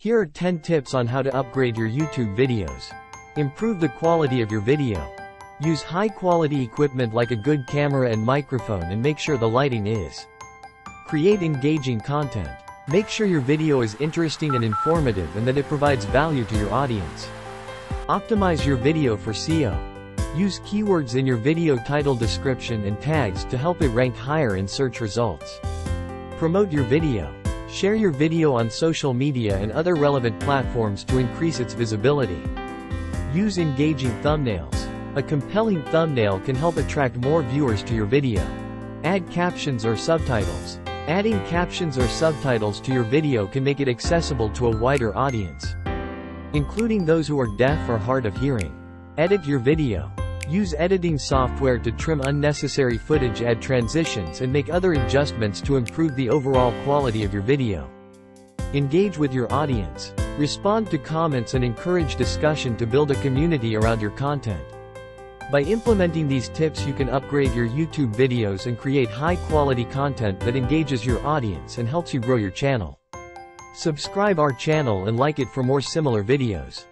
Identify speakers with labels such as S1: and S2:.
S1: Here are 10 tips on how to upgrade your YouTube videos. Improve the quality of your video. Use high-quality equipment like a good camera and microphone and make sure the lighting is. Create engaging content. Make sure your video is interesting and informative and that it provides value to your audience. Optimize your video for SEO. Use keywords in your video title description and tags to help it rank higher in search results. Promote your video. Share your video on social media and other relevant platforms to increase its visibility. Use engaging thumbnails. A compelling thumbnail can help attract more viewers to your video. Add captions or subtitles. Adding captions or subtitles to your video can make it accessible to a wider audience, including those who are deaf or hard of hearing. Edit your video. Use editing software to trim unnecessary footage add transitions and make other adjustments to improve the overall quality of your video. Engage with your audience. Respond to comments and encourage discussion to build a community around your content. By implementing these tips you can upgrade your YouTube videos and create high-quality content that engages your audience and helps you grow your channel. Subscribe our channel and like it for more similar videos.